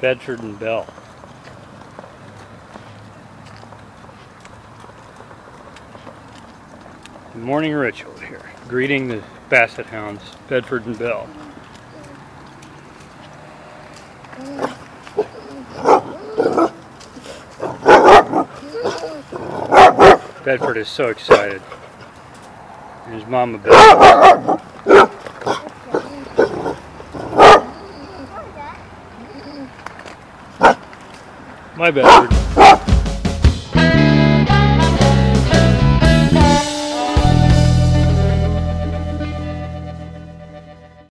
Bedford and Belle. The morning ritual here, greeting the Basset Hounds, Bedford and Belle. Bedford is so excited. And his mama Belle. My Bedford.